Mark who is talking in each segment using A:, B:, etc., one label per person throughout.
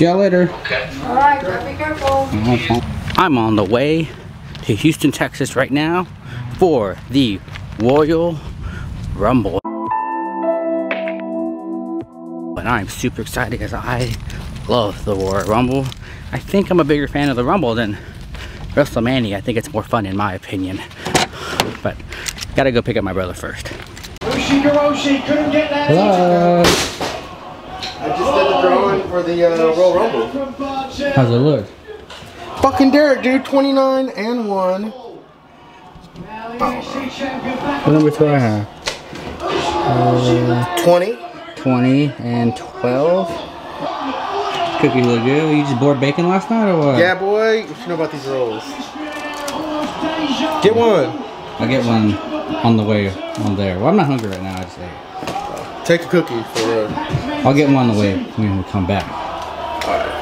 A: See y'all later.
B: Alright, be careful.
A: I'm on the way to Houston, Texas right now for the Royal Rumble. And I'm super excited because I love the Royal Rumble. I think I'm a bigger fan of the Rumble than WrestleMania. I think it's more fun in my opinion. But gotta go pick up my brother first.
C: couldn't get that.
A: Hello.
C: I just did the drawing for the uh, Royal Rumble.
A: How's it look?
C: Fucking Derek, dude. 29 and 1.
A: What number do I have? Uh,
C: 20.
A: 20 and 12. Cookie look good. You just bored bacon last night or what?
C: Yeah, boy. You know about these rolls. Get one.
A: I'll get one on the way on there. Well, I'm not hungry right now. I just ate.
C: Take a cookie for uh,
A: I'll get one on the way when we come back.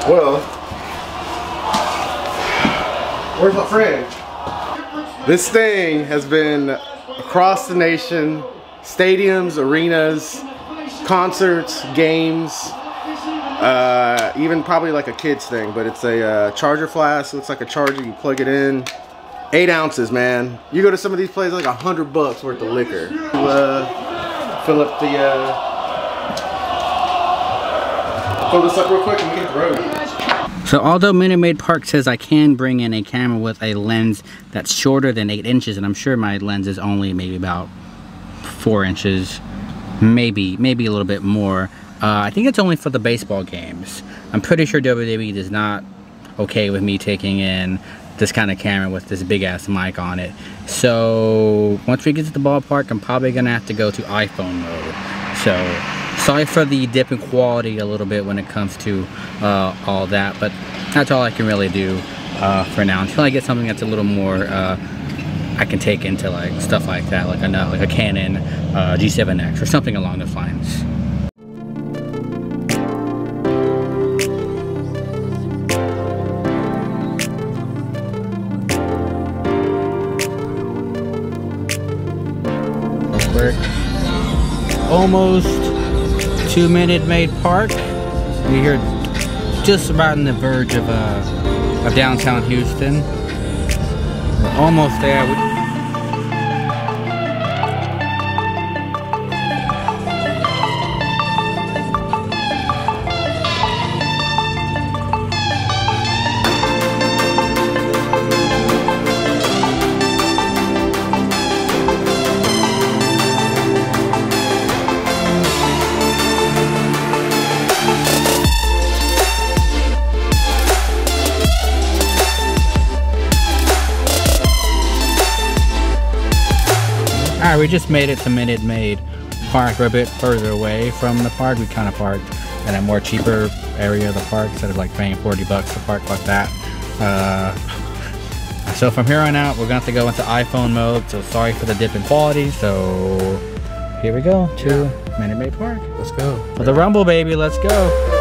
C: Well, where's my friend? This thing has been across the nation, stadiums, arenas, concerts, games, uh, even probably like a kid's thing, but it's a uh, charger flask. Looks like a charger. You plug it in. Eight ounces, man. You go to some of these places, like a hundred bucks worth of liquor. Uh, fill up the, uh, fill this up real quick and we.
A: So although Minute Park says I can bring in a camera with a lens that's shorter than 8 inches, and I'm sure my lens is only maybe about 4 inches, maybe, maybe a little bit more. Uh, I think it's only for the baseball games. I'm pretty sure WWE is not okay with me taking in this kind of camera with this big ass mic on it. So once we get to the ballpark, I'm probably gonna have to go to iPhone mode. So sorry for the dip in quality a little bit when it comes to uh, all that, but that's all I can really do uh, for now until I get something that's a little more uh, I can take into like stuff like that, like a like a Canon uh, G7X or something along those lines. Quick. Almost to Minute Maid Park. We're here just about on the verge of uh, of downtown Houston. We're almost there. We- Alright, we just made it to Minute Maid Park. We're a bit further away from the park. We kind of parked in a more cheaper area of the park instead of like paying 40 bucks to park like that. Uh, so from here on out, we're going to have to go into iPhone mode. So sorry for the dip in quality. So here we go to Minute Maid Park.
C: Let's go.
A: For the Rumble, baby. Let's go.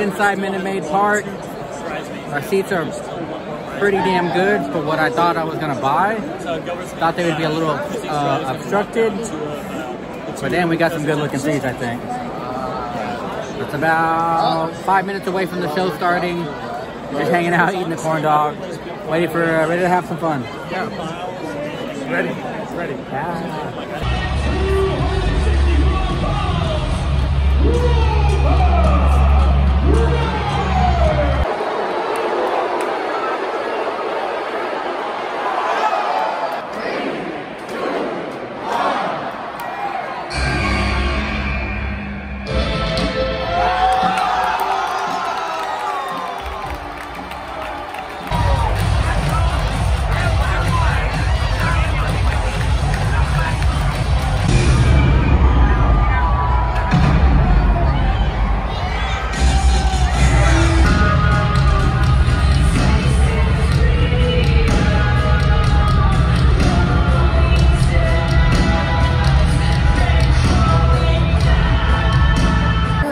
A: Inside Minute Maid Park. Our seats are pretty damn good for what I thought I was gonna buy. Thought they would be a little uh, obstructed, but then we got some good looking seats, I think. It's about five minutes away from the show starting. Just hanging out, eating the corn dog, waiting for, uh, ready to have some fun. Yeah.
C: Ready. Ready.
A: Yeah.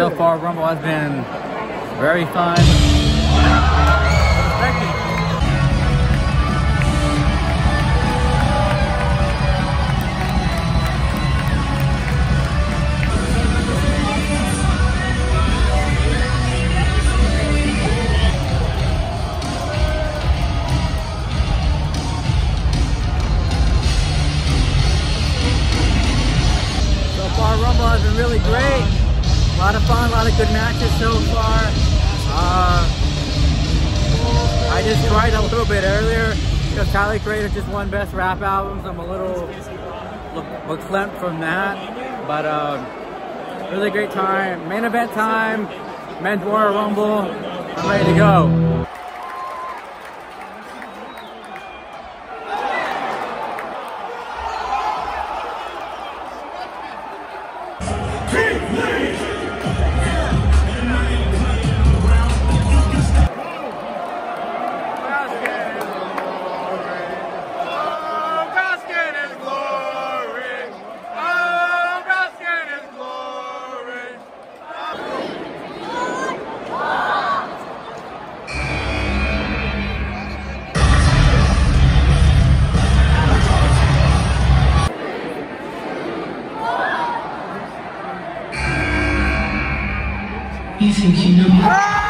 A: Far Rumble has been very fun. Lot of fun, a lot of good matches so far. Uh, I just cried a little bit earlier because Tyler Creator just won Best Rap Albums. I'm a little verklempt from that. But uh, really great time. Main event time, Men's Royal Rumble. I'm ready to go. I think you know?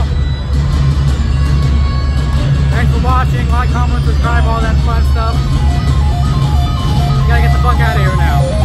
A: like, comment, subscribe, all that fun stuff. We gotta get the fuck out of here now.